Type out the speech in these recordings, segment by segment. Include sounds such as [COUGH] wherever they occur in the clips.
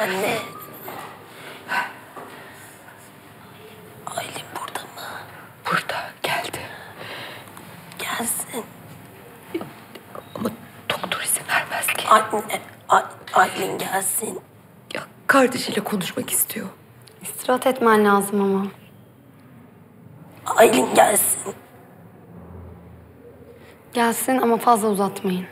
Anne. Aylin burada mı? Burada geldi. Gelsin. Ama doktor izin vermez ki. Anne. Ay- Aylin gelsin. Ya kardeşiyle konuşmak istiyor. İstirahat etmen lazım ama. Aylin gelsin. Gelsin ama fazla uzatmayın.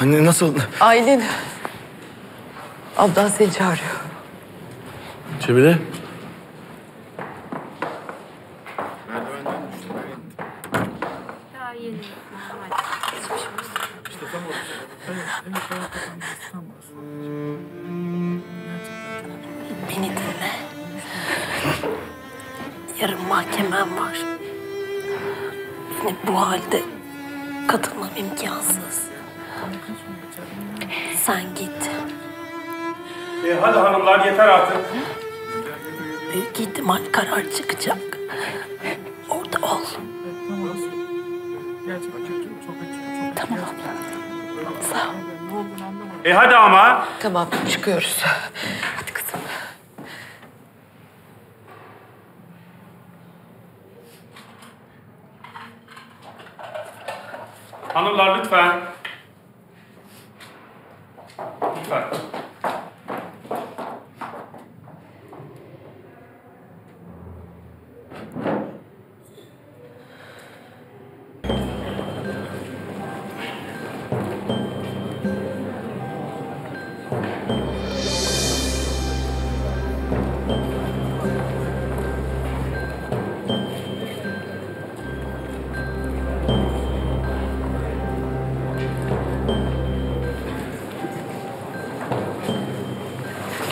Anne nasıl? Aylin. Ablan seni çağırıyor. Cemile. Beni dinle. Yarın mahkemem var. Beni bu halde katılmam imkansız. Sen git. E, hadi hanımlar yeter artık. Büyük ihtimal karar çıkacak. Orada ol. Tamam abla. Sağ ol. E hadi ama. Tamam çıkıyoruz. Hadi kızım. Hanımlar lütfen. Lütfen.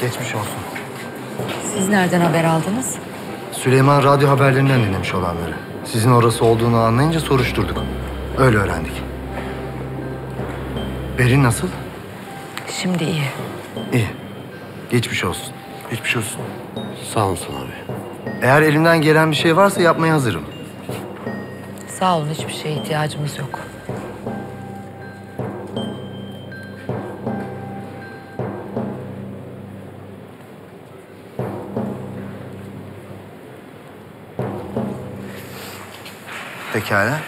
Geçmiş olsun. Siz nereden haber aldınız? Süleyman radyo haberlerinden dinlemiş olanları. Sizin orası olduğunu anlayınca soruşturduk. Öyle öğrendik. Berin nasıl? Şimdi iyi. İyi. Geçmiş olsun. Geçmiş olsun. Sağ olasın abi. Eğer elimden gelen bir şey varsa yapmaya hazırım. Sağ olun hiçbir şeye ihtiyacımız yok. Pekala.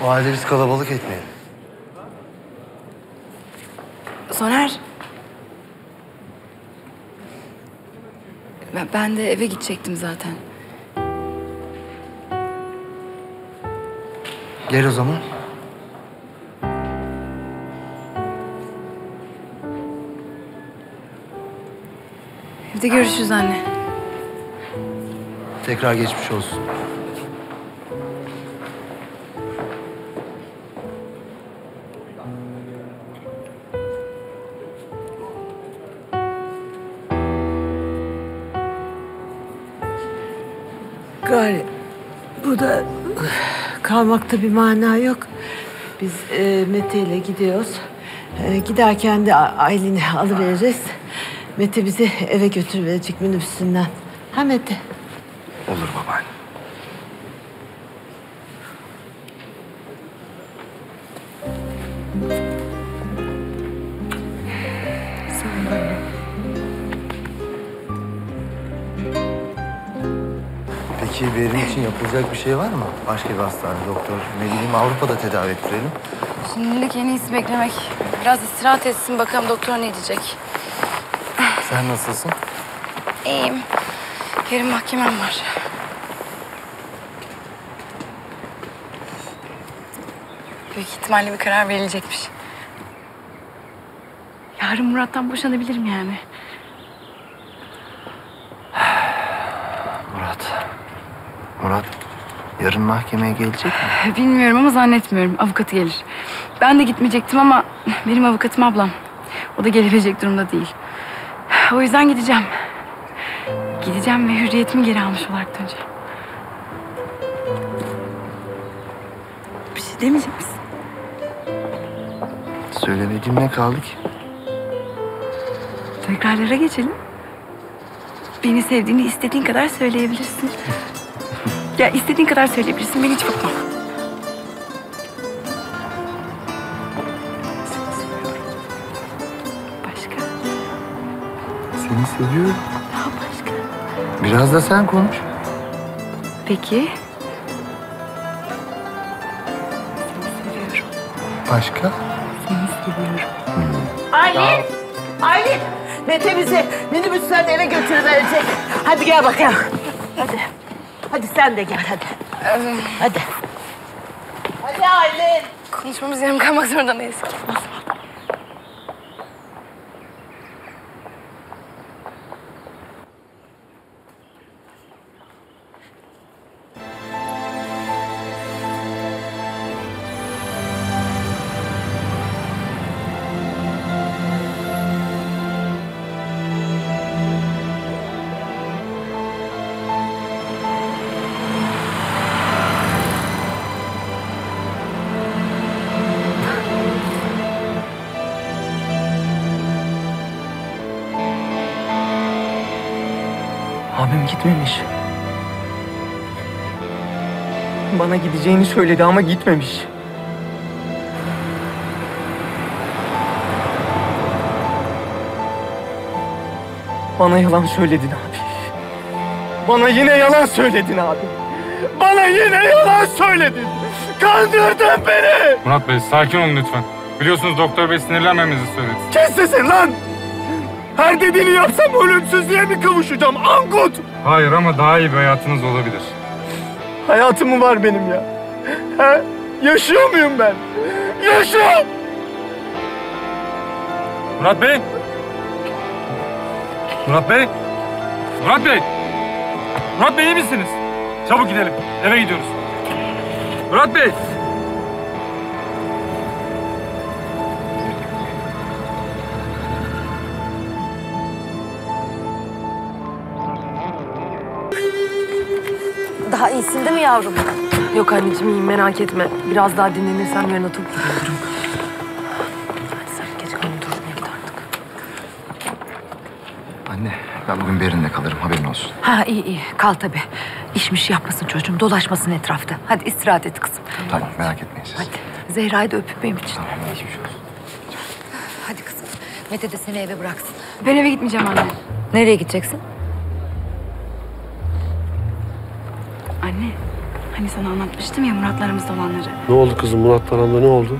O halde biz kalabalık etmeyelim. Soner. Ben- de eve gidecektim zaten. Gel o zaman. Evde görüşürüz anne. Tekrar geçmiş olsun. Gari, burada kalmakta bir mana yok. Biz e, Mete ile gidiyoruz. E, giderken de Aylin'i alıveririz. Mete bizi eve götürüverecek minibüsünden. Ha Mete? Olur babaanne. Peki Berin için yapılacak bir şey var mı? Başka bir hastane, doktor, ne bileyim Avrupa'da tedavi ettirelim. Şimdilik en iyisi beklemek. Biraz istirahat etsin bakalım doktor ne diyecek. Sen nasılsın? İyiyim. Yarın mahkemem var. Büyük ihtimalle bir karar verilecekmiş. Yarın Murat'tan boşanabilirim yani. Murat. Murat, yarın mahkemeye gelecek mi? [SIGHS] Bilmiyorum ama zannetmiyorum. Avukatı gelir. Ben de gitmeyecektim ama benim avukatım ablam. O da gelebilecek durumda değil. [SIGHS] O yüzden gideceğim. Gideceğim ve hürriyetimi geri almış olarak döneceğim. Bir şey demeyecek misin? Söylemediğim ne kaldı ki? Tekrarlara geçelim. Beni sevdiğini istediğin kadar söyleyebilirsin. [LAUGHS] Ya istediğin kadar söyleyebilirsin. Ben hiç bakmam. Başka? Seni seviyorum. Daha başka. Biraz da sen konuş. Peki. Seni seviyorum. Başka? Seni seviyorum. Aylin! Aylin! Mete bizi minibüsten eve götürüverecek. Hadi gel bakalım. Hadi. Hadi sen de gel hadi. Hadi. Hadi Aylin. Konuşmamız yarım kalmak zorunda mıyız? Abim gitmemiş. Bana gideceğini söyledi ama gitmemiş. Bana yalan söyledin abi. Bana yine yalan söyledin abi. Bana yine yalan söyledin. Kandırdın beni. Murat Bey sakin olun lütfen. Biliyorsunuz doktor bey sinirlenmemizi söyledi. Kes sesini lan. Her dediğini yapsam ölümsüzlüğe mi kavuşacağım? Angut. Hayır ama daha iyi bir hayatınız olabilir. Hayatım mı var benim ya? He? Yaşıyor muyum ben? Yaşıyorum. Murat Bey! Murat Bey! Murat Bey! Murat Bey iyi misiniz? Çabuk gidelim. Eve gidiyoruz. Murat Bey! Daha iyisin değil mi yavrum? Yok anneciğim iyiyim merak etme. Biraz daha dinlenirsem yarın atıp gidiyorum. Hadi sen geç kalın durmaya git artık. Anne ben bugün Berin'le kalırım haberin olsun. Ha iyi iyi kal tabii. İşmiş yapmasın çocuğum dolaşmasın etrafta. Hadi istirahat et kızım. Tamam merak etmeyin siz. Hadi Zehra'yı da öpüp benim için. Tamam geçmiş olsun. Hadi kızım. Mete de seni eve bıraksın. Ben eve gitmeyeceğim anne. Nereye gideceksin? Anne. Hani sana anlatmıştım ya Murat'la aramızda olanları. Ne oldu kızım Murat'la aranda ne oldu?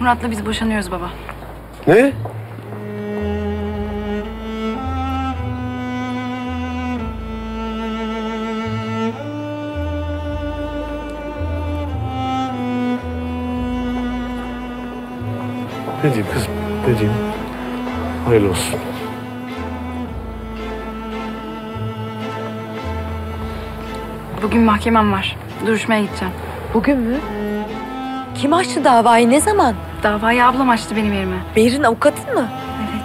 Murat'la biz boşanıyoruz baba. Ne? Ne diyeyim kızım? Ne diyeyim? Hayırlı olsun. Bugün mahkemem var. Duruşmaya gideceğim. Bugün mü? Kim açtı davayı ne zaman? Davayı ablam açtı benim yerime. Behir'in avukatın mı? Evet.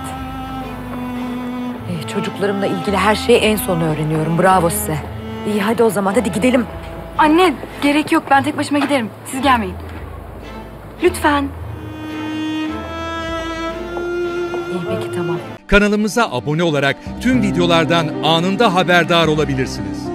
Eh, çocuklarımla ilgili her şeyi en son öğreniyorum. Bravo size. İyi hadi o zaman hadi gidelim. Anne gerek yok ben tek başıma giderim. Siz gelmeyin. Lütfen. İyi peki tamam. Kanalımıza abone olarak tüm videolardan anında haberdar olabilirsiniz.